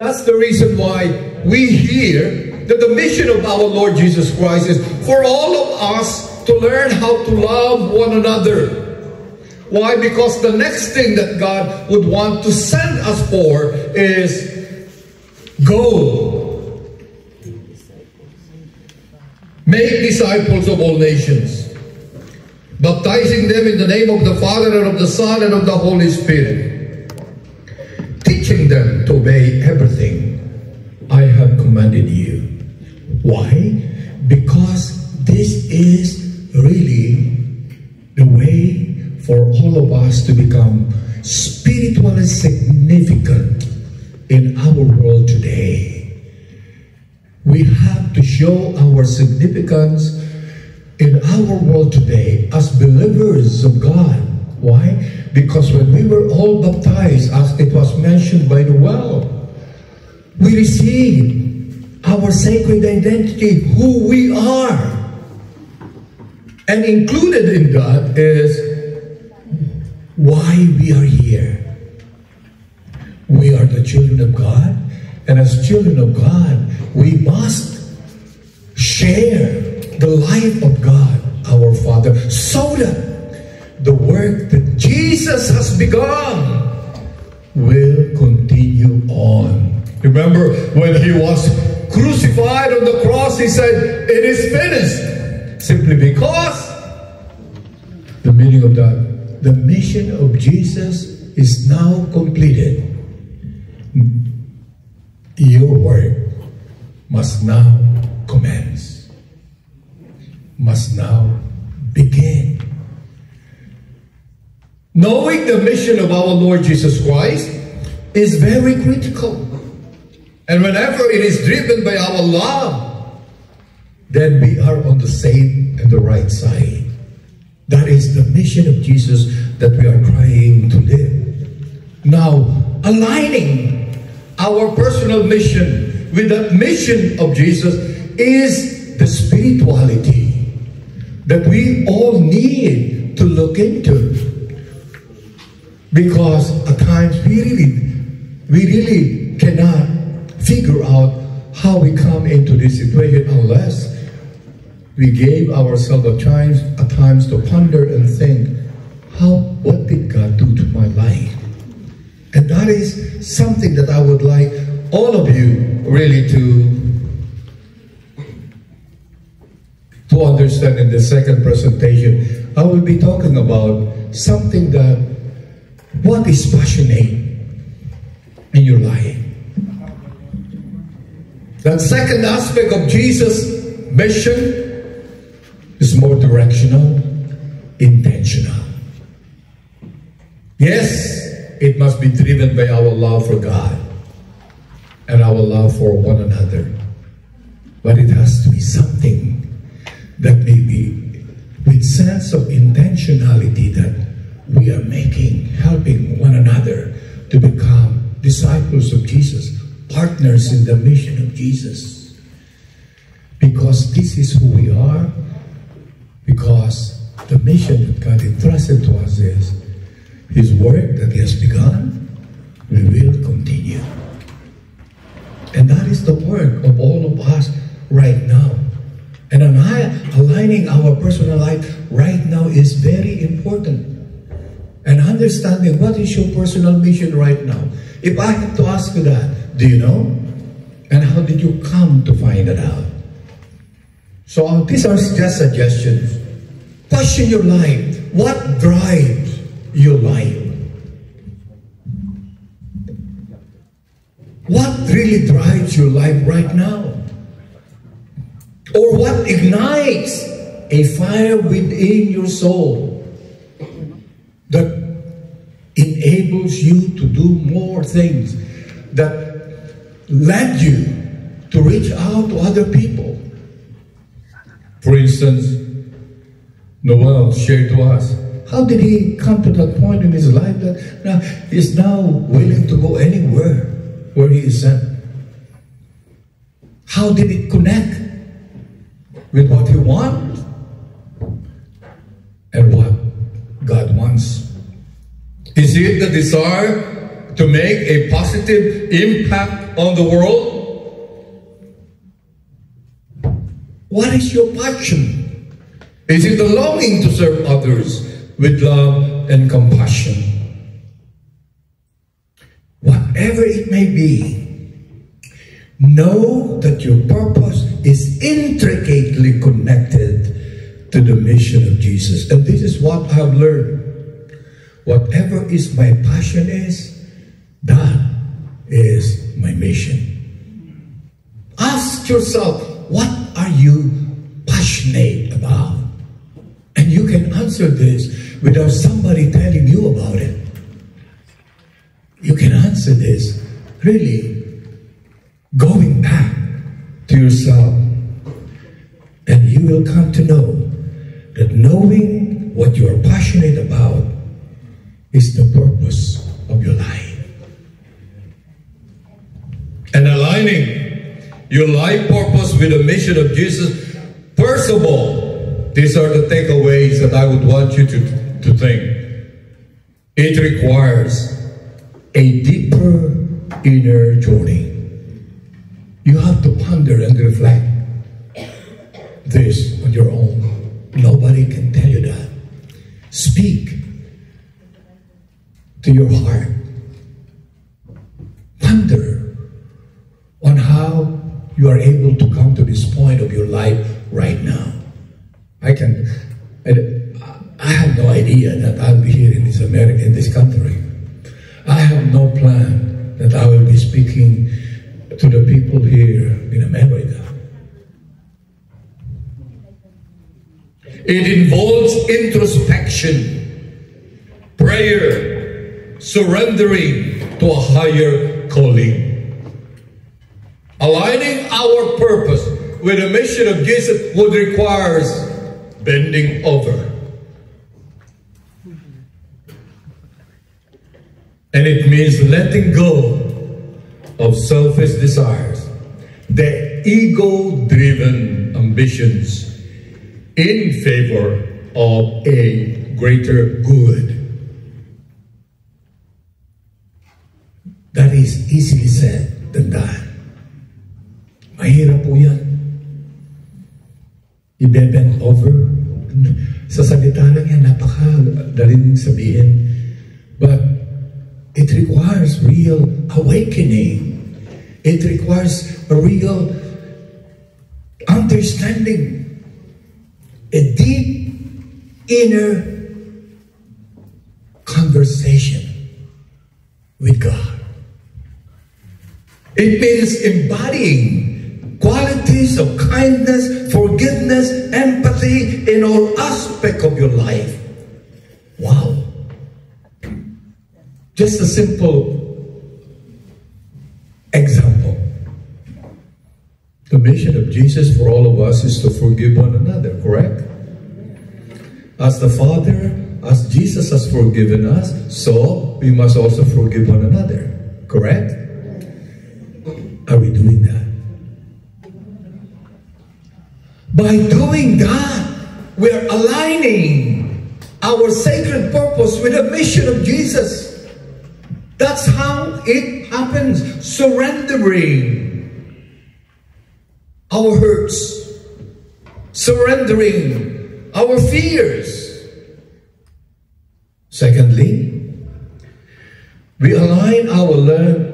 That's the reason why we hear that the mission of our Lord Jesus Christ is for all of us to learn how to love one another. Why? Because the next thing that God would want to send us for is go. Make disciples of all nations, baptizing them in the name of the Father and of the Son and of the Holy Spirit teaching them to obey everything I have commanded you. Why? Because this is really the way for all of us to become spiritually significant in our world today. We have to show our significance in our world today as believers of God. Why? Because when we were all baptized, as it was mentioned by the well, we received our sacred identity, who we are. And included in that is why we are here. We are the children of God, and as children of God, we must share the life of God, our Father, so that the work that Jesus has begun will continue on. Remember when he was crucified on the cross, he said, It is finished. Simply because the meaning of that, the mission of Jesus is now completed. Your work must now commence, must now begin. Knowing the mission of our Lord Jesus Christ is very critical. And whenever it is driven by our love, then we are on the same and the right side. That is the mission of Jesus that we are trying to live. Now, aligning our personal mission with the mission of Jesus is the spirituality that we all need to look into because at times we really, we really cannot figure out how we come into this situation unless we gave ourselves a times, at times to ponder and think, how, what did God do to my life? And that is something that I would like all of you really to to understand in the second presentation. I will be talking about something that what is passionate in your life? That second aspect of Jesus' mission is more directional, intentional. Yes, it must be driven by our love for God and our love for one another. But it has to be something that may be with sense of intentionality that we are making, helping one another to become disciples of Jesus, partners in the mission of Jesus. Because this is who we are, because the mission that God entrusted to us is His work that He has begun, we will continue. And that is the work of all of us right now. And aligning our personal life right now is very important and understanding what is your personal mission right now. If I have to ask you that, do you know? And how did you come to find it out? So uh, these are just suggestions. Question your life. What drives your life? What really drives your life right now? Or what ignites a fire within your soul that enables you to do more things, that led you to reach out to other people. For instance, Noel shared to us, how did he come to that point in his life that now he's now willing to go anywhere where he is sent? How did it connect with what he wants and what God wants. Is it the desire to make a positive impact on the world? What is your passion? Is it the longing to serve others with love and compassion? Whatever it may be, know that your purpose is intricately connected to the mission of Jesus. And this is what I've learned. Whatever is my passion is, that is my mission. Ask yourself, what are you passionate about? And you can answer this without somebody telling you about it. You can answer this really going back to yourself. And you will come to know that knowing what you are passionate about is the purpose of your life. And aligning your life purpose with the mission of Jesus, first of all, these are the takeaways that I would want you to, to think. It requires a deeper inner journey. You have to ponder and reflect this on your own. Nobody can tell you that. Speak to your heart. Ponder on how you are able to come to this point of your life right now. I can, I have no idea that I'll be here in this America, in this country. I have no plan that I will be speaking to the people here in America. It involves introspection, prayer, surrendering to a higher calling. Aligning our purpose with the mission of Jesus would require bending over. And it means letting go of selfish desires, the ego-driven ambitions in favor of a greater good. That is easily said than done. Mahirap po yan. I-bend over. Sa salita lang yan, napakadaling sabihin. But it requires real awakening. It requires a real understanding, a deep inner conversation with God. It means embodying qualities of kindness, forgiveness, empathy in all aspects of your life. Wow. Just a simple example. The mission of Jesus for all of us is to forgive one another, correct? As the Father, as Jesus has forgiven us, so we must also forgive one another, correct? Are we doing that? By doing that, we're aligning our sacred purpose with the mission of Jesus. That's how it happens. Surrendering our hurts, surrendering our fears. Secondly, we align our,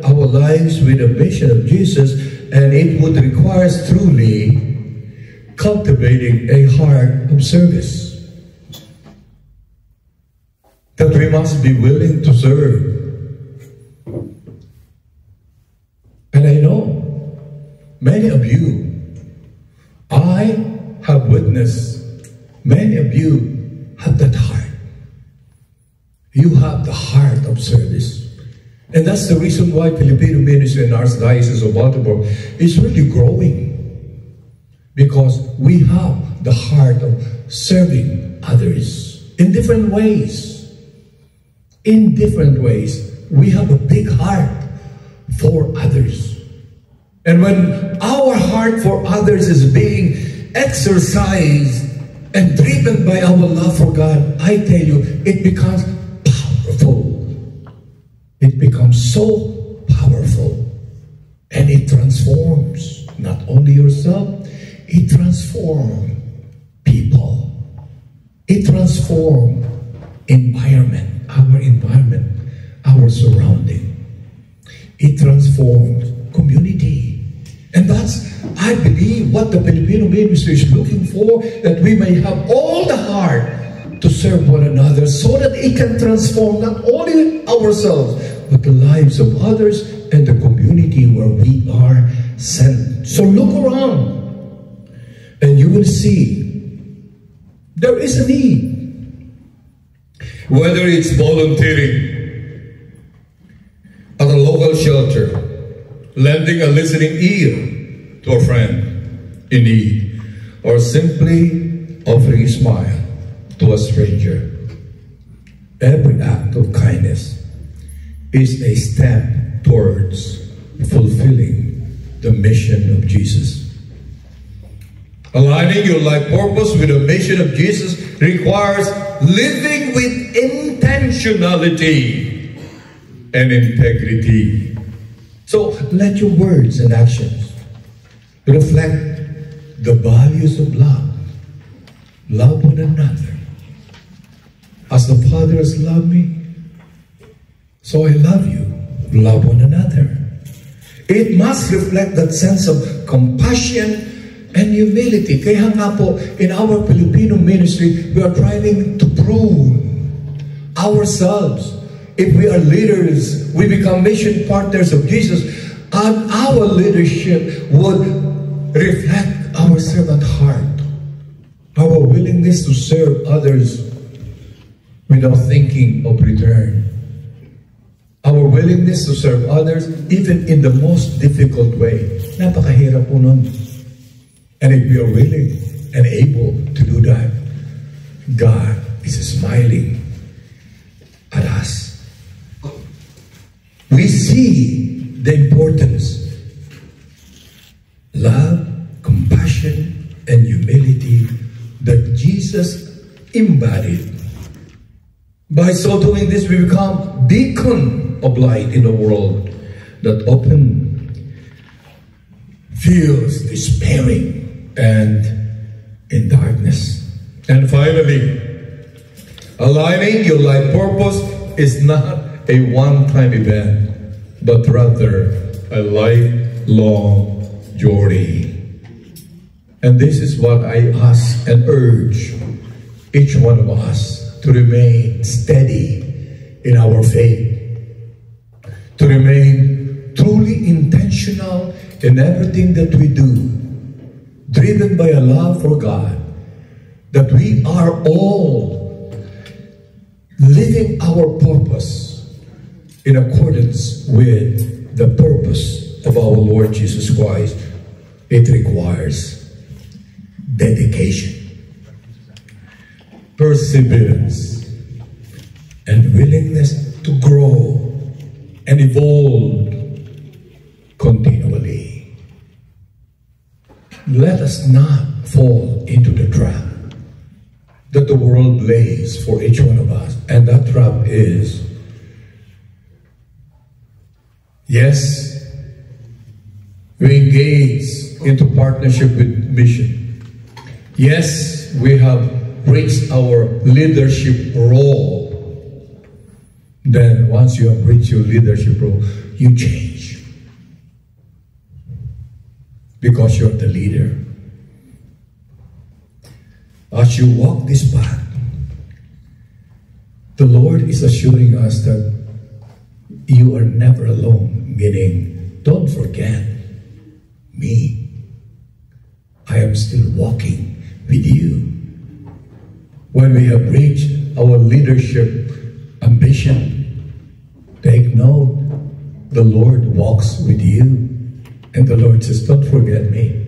our lives with the mission of Jesus, and it would require truly cultivating a heart of service. That we must be willing to serve. And I know many of you, I have witnessed many of you have that heart. You have the heart of service. And that's the reason why Filipino ministry in Archdiocese of Baltimore is really growing. Because we have the heart of serving others in different ways. In different ways. We have a big heart for others. And when our heart for others is being exercised and driven by our love for God, I tell you, it becomes powerful. It becomes so powerful and it transforms not only yourself, it transforms people. It transforms environment, our environment, our surrounding. It transforms community. And that's, I believe, what the Filipino ministry is looking for, that we may have all the heart to serve one another so that it can transform not only ourselves, but the lives of others and the community where we are sent. So look around and you will see there is a need. Whether it's volunteering at a local shelter, lending a listening ear to a friend in need, or simply offering a smile to a stranger. Every act of kindness is a step towards fulfilling the mission of Jesus. Aligning your life purpose with the mission of Jesus requires living with intentionality and integrity. So let your words and actions reflect the values of love. Love one another. As the Father has loved me, so I love you. Love one another. It must reflect that sense of compassion and humility. Kaya nga po, in our Filipino ministry, we are trying to prove ourselves. If we are leaders, we become mission partners of Jesus, and our leadership would reflect our servant heart, our willingness to serve others without thinking of return. Our willingness to serve others even in the most difficult way. Napakahirap po nun. And if we are willing and able to do that, God is smiling at us. We see the importance, love, compassion, and humility that Jesus embodied. By so doing this, we become beacon of light in a world that often feels despairing and in darkness. And finally, aligning your life purpose is not a one-time event, but rather a lifelong journey. And this is what I ask and urge each one of us to remain steady in our faith, to remain truly intentional in everything that we do, driven by a love for God, that we are all living our purpose in accordance with the purpose of our Lord Jesus Christ. It requires dedication, perseverance, and willingness to grow and evolve continually. Let us not fall into the trap that the world lays for each one of us. And that trap is yes, we engage into partnership with mission. Yes, we have reached our leadership role. Then once you have reached your leadership role, you change. Because you're the leader. As you walk this path, the Lord is assuring us that you are never alone, meaning, don't forget me. I am still walking with you. When we have reached our leadership ambition, take note, the Lord walks with you. And the Lord says, don't forget me.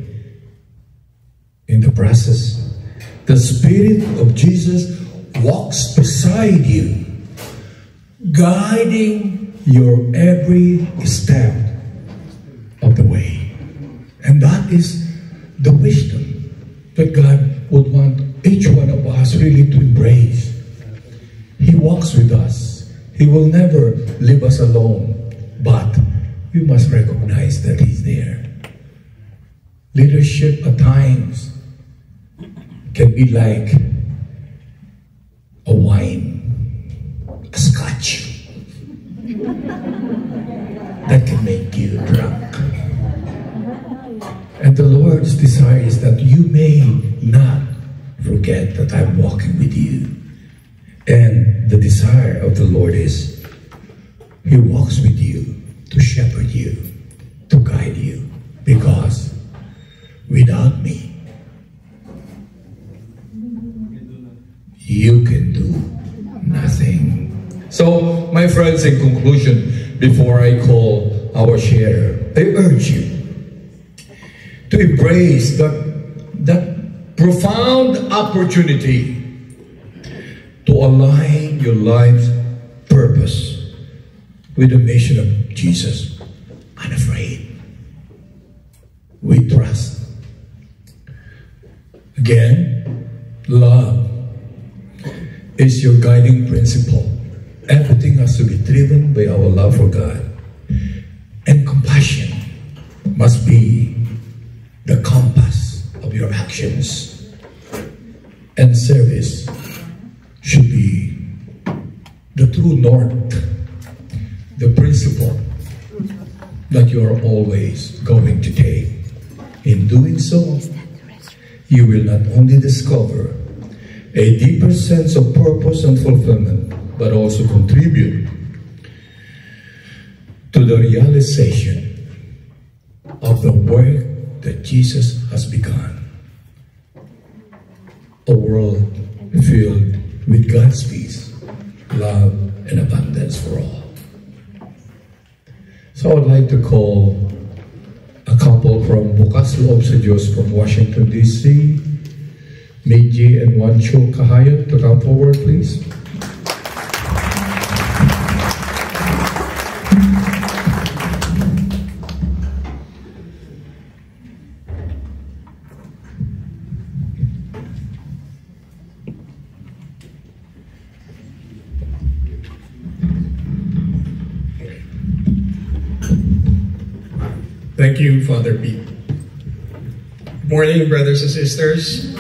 In the process, the Spirit of Jesus walks beside you, guiding your every step of the way. And that is the wisdom that God would want each one of us really to embrace. He walks with us. He will never leave us alone. But we must recognize that He's there. Leadership at times can be like a wine, a scotch that can make you drunk. And the Lord's desire is that you may not forget that I'm walking with you. And the desire of the Lord is He walks with you to shepherd you, to guide you. Because without me, you can do nothing. So, my friends, in conclusion, before I call our share, I urge you to embrace that, that profound opportunity to align your life's purpose with the mission of Jesus. Unafraid. We trust. Again, love is your guiding principle. Everything has to be driven by our love for God. And compassion must be the compass of your actions. And service should be the true north, the principle that you are always going to take. In doing so, you will not only discover a deeper sense of purpose and fulfillment, but also contribute to the realization of the work that Jesus has begun. A world filled with God's peace, love, and abundance for all. So I'd like to call a couple from Bukas Loob sa Diyos from Washington, D.C., Meiji and Juancho Kahayat to come forward, please. Thank you, Father Pete. Good morning, brothers and sisters.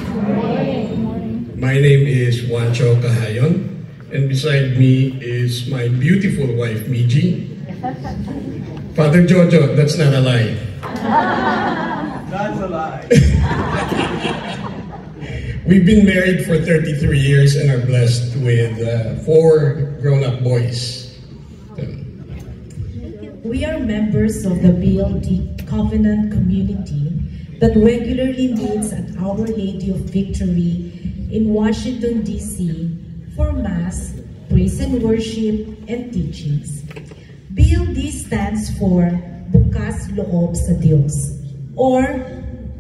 My name is Juancho Kahayon, and beside me is my beautiful wife, Miji. Father Jojo, that's not a lie. That's a lie. We've been married for 33 years and are blessed with uh, four grown-up boys. We are members of the BLD Covenant community that regularly meets at Our Lady of Victory in Washington, D.C. for Mass, praise and worship, and teachings. BLD stands for Bukas Loob sa Diyos, or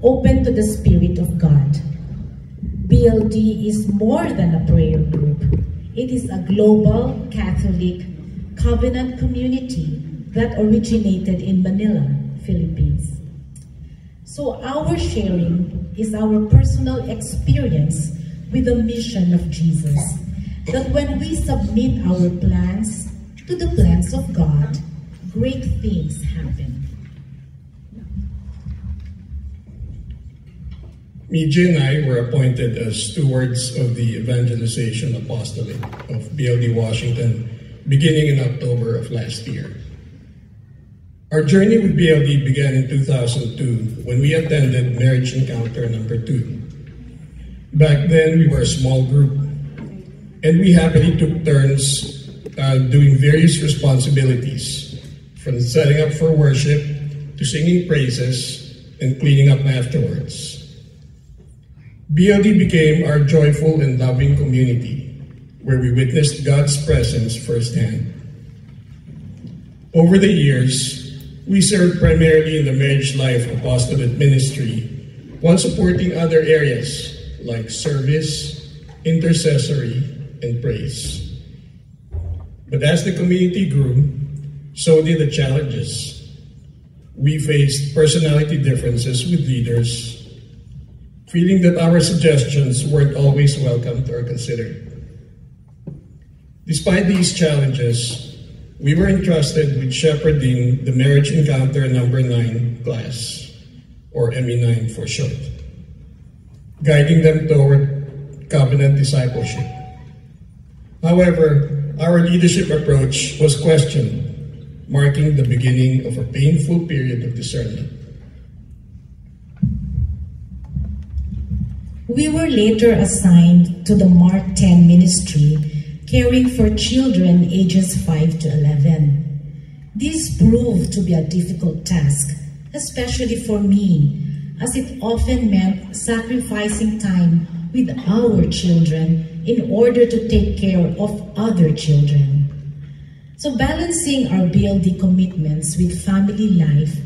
Open to the Spirit of God. BLD is more than a prayer group. It is a global Catholic covenant community that originated in Manila, Philippines. So our sharing is our personal experience with the mission of Jesus. That when we submit our plans to the plans of God, great things happen. Miji and I were appointed as stewards of the evangelization apostolate of BLD Washington beginning in October of last year. Our journey with BLD began in 2002 when we attended Marriage Encounter number two. Back then, we were a small group, and we happily took turns uh, doing various responsibilities, from setting up for worship to singing praises and cleaning up afterwards. BLD became our joyful and loving community, where we witnessed God's presence firsthand. Over the years, we served primarily in the marriage life apostolate ministry, while supporting other areas like service, intercessory, and praise. But as the community grew, so did the challenges. We faced personality differences with leaders, feeling that our suggestions weren't always welcomed or considered. Despite these challenges, we were entrusted with shepherding the Marriage Encounter Number 9 class, or ME9 for short, guiding them toward covenant discipleship. However, our leadership approach was questioned, marking the beginning of a painful period of discernment. We were later assigned to the Mark 10 ministry, caring for children ages 5 to 11. This proved to be a difficult task, especially for me, as it often meant sacrificing time with our children in order to take care of other children. So balancing our BLD commitments with family life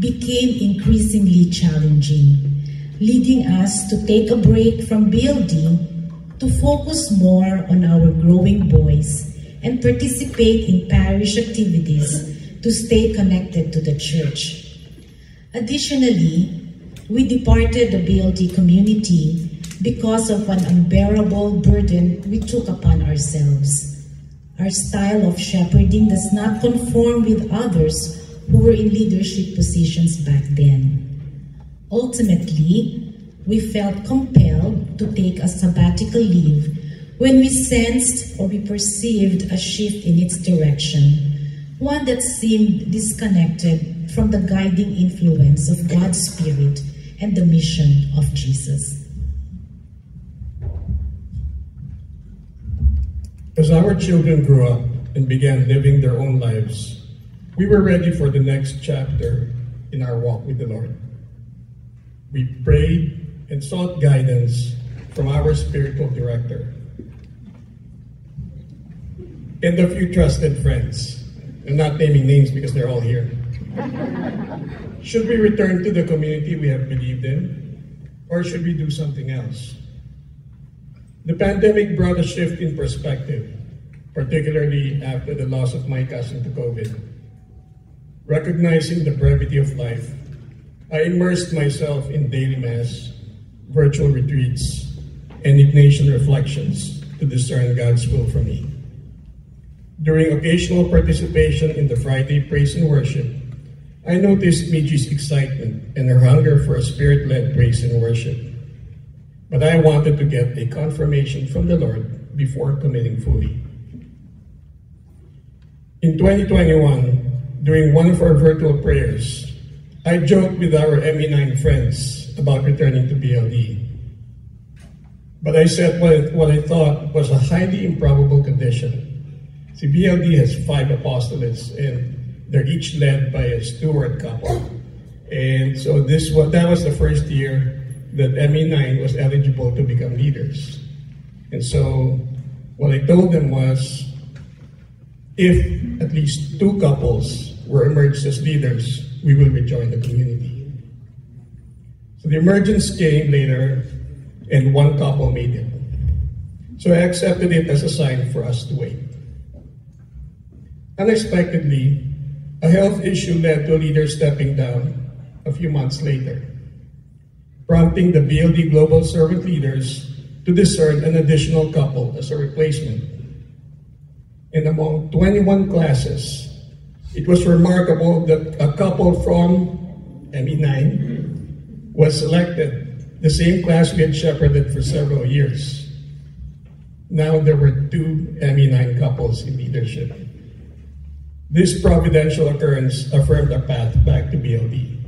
became increasingly challenging leading us to take a break from BLD to focus more on our growing boys and participate in parish activities to stay connected to the church. Additionally, we departed the BLD community because of an unbearable burden we took upon ourselves. Our style of shepherding does not conform with others who were in leadership positions back then. Ultimately, we felt compelled to take a sabbatical leave when we sensed or we perceived a shift in its direction, one that seemed disconnected from the guiding influence of God's Spirit and the mission of Jesus. As our children grew up and began living their own lives, we were ready for the next chapter in our walk with the Lord we prayed and sought guidance from our spiritual director and a few trusted friends. I'm not naming names because they're all here. should we return to the community we have believed in, or should we do something else? The pandemic brought a shift in perspective, particularly after the loss of my cousin to COVID. Recognizing the brevity of life, I immersed myself in daily mass, virtual retreats, and Ignatian reflections to discern God's will for me. During occasional participation in the Friday praise and worship, I noticed Miji's excitement and her hunger for a spirit-led praise and worship. But I wanted to get a confirmation from the Lord before committing fully. In 2021, during one of our virtual prayers, I joked with our ME9 friends about returning to BLD. But I said what, what I thought was a highly improbable condition. See, BLD has five apostolates, and they're each led by a steward couple. And so this was, that was the first year that ME9 was eligible to become leaders. And so what I told them was, if at least two couples were emerged as leaders, we will rejoin the community. So the emergence came later, and one couple made it. So I accepted it as a sign for us to wait. Unexpectedly, a health issue led to a leader stepping down a few months later, prompting the BLD Global Servant leaders to discern an additional couple as a replacement. And among 21 classes, it was remarkable that a couple from ME9 was selected, the same class we had shepherded for several years. Now there were two ME9 couples in leadership. This providential occurrence affirmed our path back to BLD.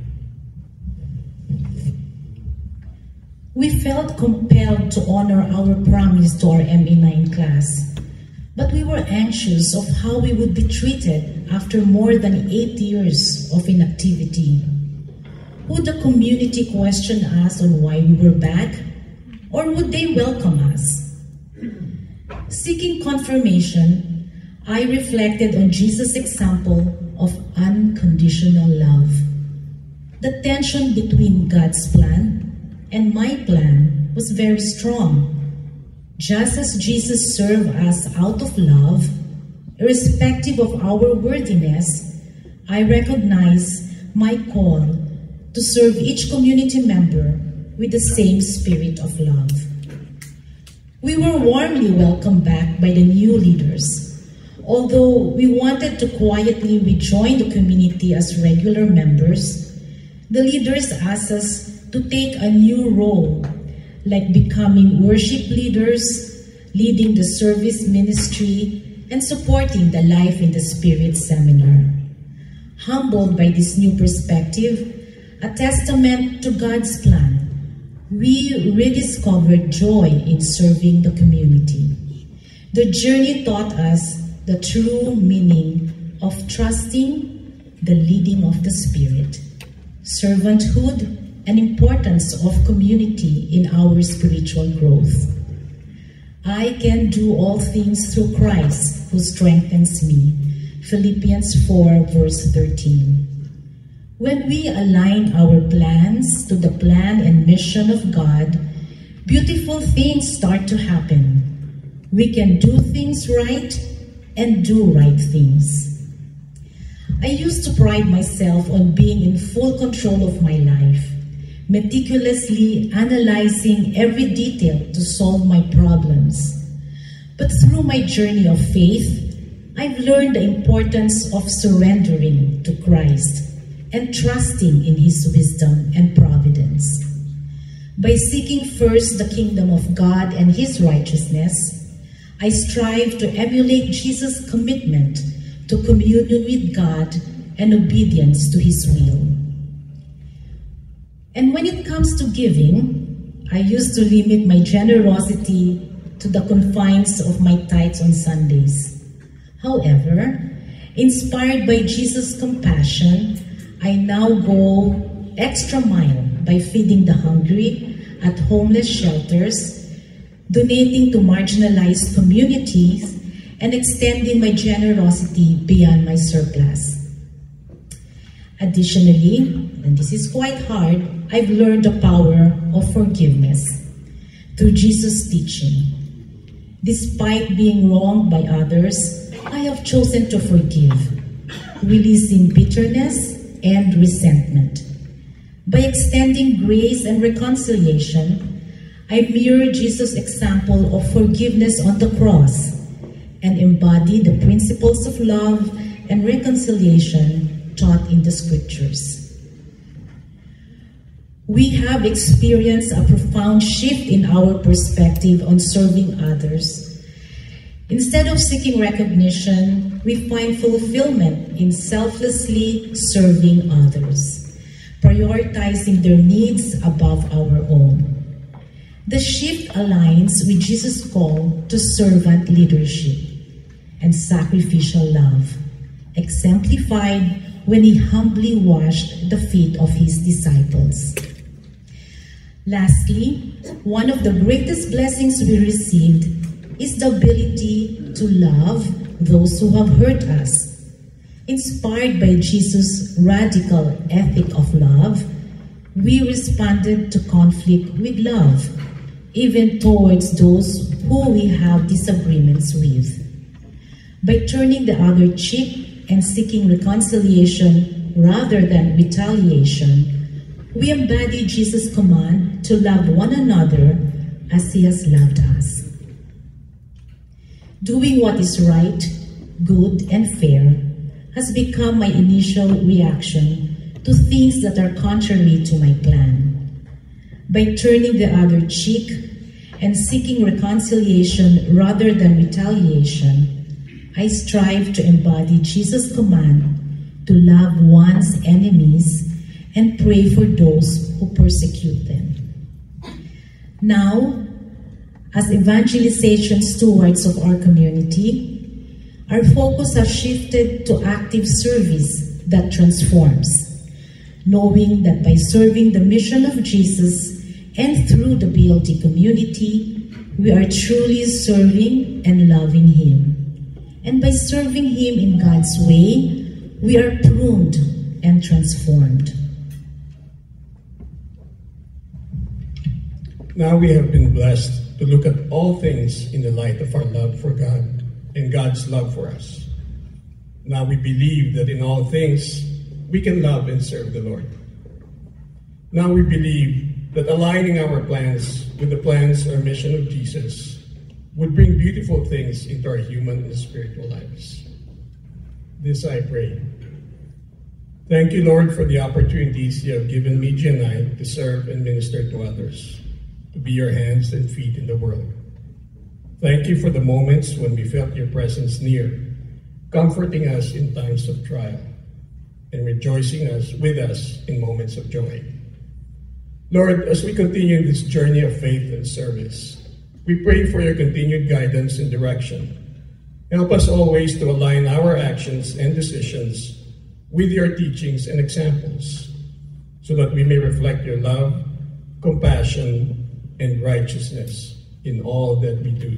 We felt compelled to honor our promise to our ME9 class but we were anxious of how we would be treated after more than eight years of inactivity. Would the community question us on why we were back? Or would they welcome us? Seeking confirmation, I reflected on Jesus' example of unconditional love. The tension between God's plan and my plan was very strong just as Jesus served us out of love, irrespective of our worthiness, I recognize my call to serve each community member with the same spirit of love. We were warmly welcomed back by the new leaders. Although we wanted to quietly rejoin the community as regular members, the leaders asked us to take a new role, like becoming worship leaders, leading the service ministry, and supporting the Life in the Spirit seminar. Humbled by this new perspective, a testament to God's plan, we rediscovered joy in serving the community. The journey taught us the true meaning of trusting the leading of the Spirit, servanthood, and importance of community in our spiritual growth. I can do all things through Christ who strengthens me. Philippians 4 verse 13. When we align our plans to the plan and mission of God, beautiful things start to happen. We can do things right and do right things. I used to pride myself on being in full control of my life, meticulously analyzing every detail to solve my problems. But through my journey of faith, I've learned the importance of surrendering to Christ and trusting in His wisdom and providence. By seeking first the kingdom of God and His righteousness, I strive to emulate Jesus' commitment to communion with God and obedience to His will. And when it comes to giving, I used to limit my generosity to the confines of my tithes on Sundays. However, inspired by Jesus' compassion, I now go extra mile by feeding the hungry at homeless shelters, donating to marginalized communities, and extending my generosity beyond my surplus. Additionally, and this is quite hard, I've learned the power of forgiveness through Jesus' teaching. Despite being wronged by others, I have chosen to forgive, releasing bitterness and resentment. By extending grace and reconciliation, I mirror Jesus' example of forgiveness on the cross and embody the principles of love and reconciliation taught in the scriptures. We have experienced a profound shift in our perspective on serving others Instead of seeking recognition, we find fulfillment in selflessly serving others, prioritizing their needs above our own. The shift aligns with Jesus' call to servant leadership and sacrificial love, exemplified when he humbly washed the feet of his disciples. Lastly, one of the greatest blessings we received is the ability to love those who have hurt us. Inspired by Jesus' radical ethic of love, we responded to conflict with love, even towards those who we have disagreements with. By turning the other cheek and seeking reconciliation rather than retaliation, we embody Jesus' command to love one another as he has loved us. Doing what is right, good, and fair has become my initial reaction to things that are contrary to my plan. By turning the other cheek and seeking reconciliation rather than retaliation, I strive to embody Jesus' command to love one's enemies and pray for those who persecute them. Now, as evangelization stewards of our community, our focus has shifted to active service that transforms, knowing that by serving the mission of Jesus and through the BLD community, we are truly serving and loving Him. And by serving Him in God's way, we are pruned and transformed. Now we have been blessed to look at all things in the light of our love for God and God's love for us. Now we believe that in all things we can love and serve the Lord. Now we believe that aligning our plans with the plans and mission of Jesus, would bring beautiful things into our human and spiritual lives. This I pray. Thank you, Lord, for the opportunities you have given me and I to serve and minister to others, be your hands and feet in the world. Thank you for the moments when we felt your presence near, comforting us in times of trial and rejoicing us with us in moments of joy. Lord, as we continue this journey of faith and service, we pray for your continued guidance and direction. Help us always to align our actions and decisions with your teachings and examples so that we may reflect your love, compassion, and righteousness in all that we do,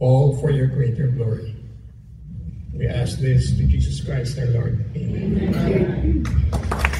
all for your greater glory. We ask this to Jesus Christ our Lord. Amen. Amen.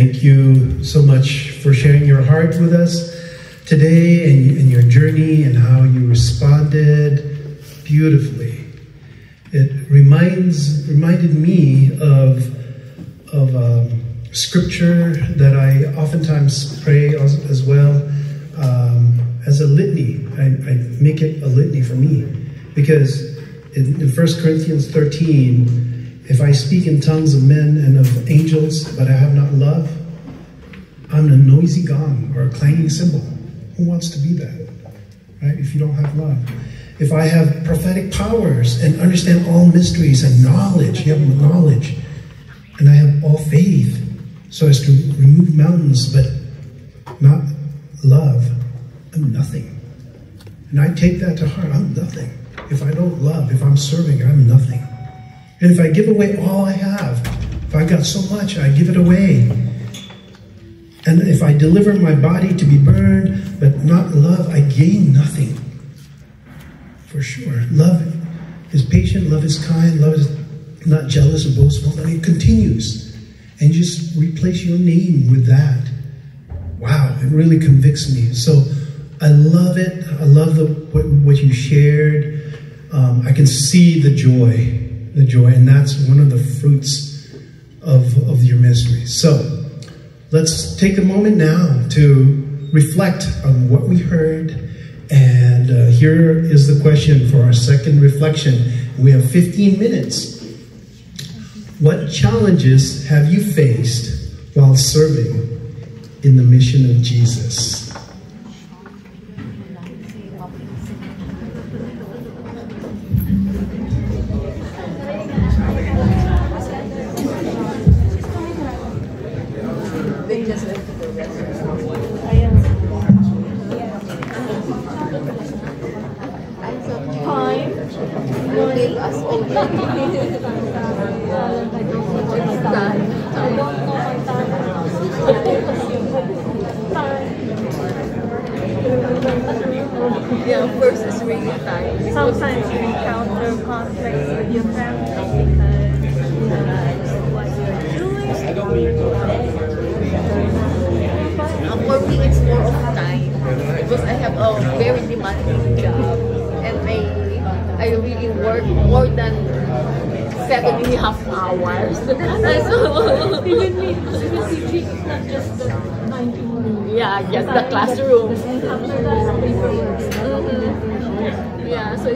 Thank you so much for sharing your heart with us today and, and your journey and how you responded beautifully. It reminds reminded me of of um, scripture that I oftentimes pray as, as well um, as a litany. I, I, make it a litany for me because in, in 1 Corinthians 13 if I speak in tongues of men and of angels, but I have not love, I'm a noisy gong or a clanging cymbal. Who wants to be that? Right? If you don't have love. If I have prophetic powers and understand all mysteries and knowledge, you have knowledge, and I have all faith so as to remove mountains, but not love, I'm nothing. And I take that to heart. I'm nothing. If I don't love, if I'm serving, I'm nothing. And if I give away all I have, if I've got so much, I give it away. And if I deliver my body to be burned, but not love, I gain nothing. For sure. Love is patient, love is kind, love is not jealous or boastful. And it continues. And just replace your name with that. Wow, it really convicts me. So I love it. I love the, what, what you shared. Um, I can see the joy the joy, and that's one of the fruits of, of your ministry. So let's take a moment now to reflect on what we heard. And uh, here is the question for our second reflection. We have 15 minutes. What challenges have you faced while serving in the mission of Jesus? sometimes you encounter conflicts with your family because uh, what you're what you're doing. But for me, it's more of time because I have a very demanding job and I, I really work more than seven and a half hours. so, even me, CG is not just the 91. Yeah, just the classroom. And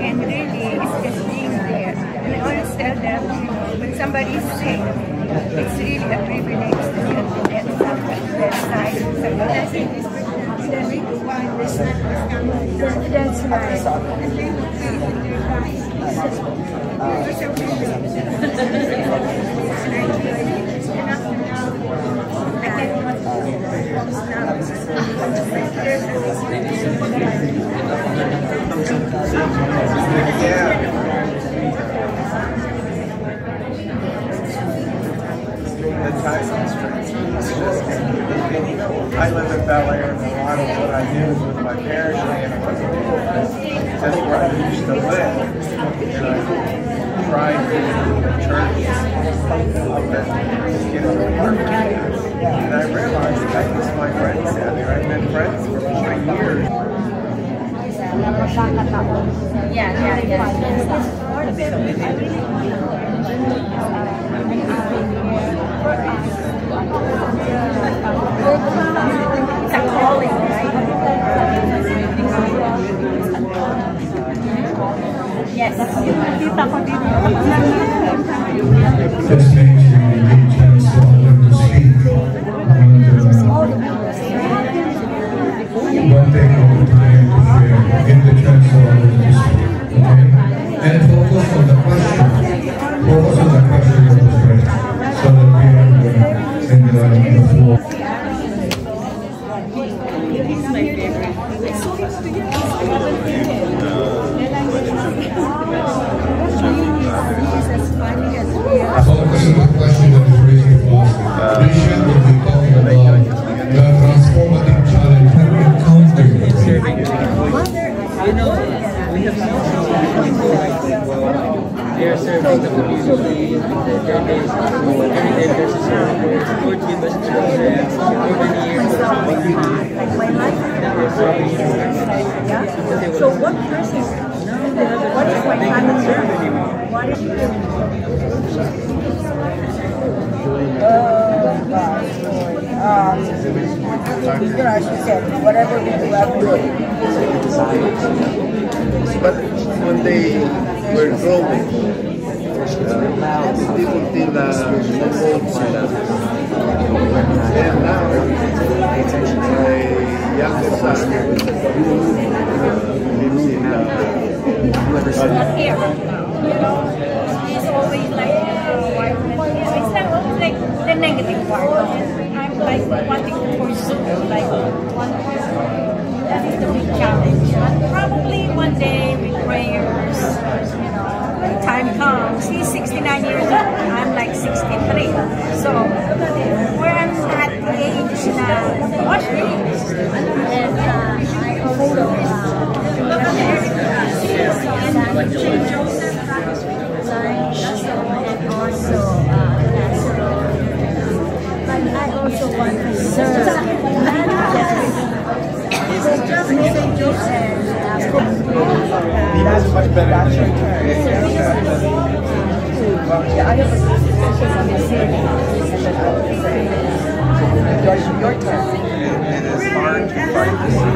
And really, it's just being there. And I always tell them, you when somebody is sick, it's really a privilege to be at the bedside. Sometimes it is that's I live in Bel Air, and a lot of what I do is with my parents and that's where I used to live. And I tried to the church up there, get an apartment. And I realized that was my friends down there. I've been friends for 40 years. Yeah, yeah, yeah. Yes. Just make sure you know, as you said, whatever we do, every day. But when they were growing, uh, people feel uh, old to them. And now, my youngest son lives in uh, here. You know, he's always like, uh, why would I- it's not always like the negative part. And I'm like wanting to pursue, like, one that is the big challenge. And probably one day with prayers, you know, time comes. He's 69 years old. I'm like 63. So, where I'm at the age na watch things. And uh, I also uh, and Joseph and also but I also want to serve. This is just St. Joseph. He has much better uh, than Yeah, I have a Your, your turn. It is hard to fight this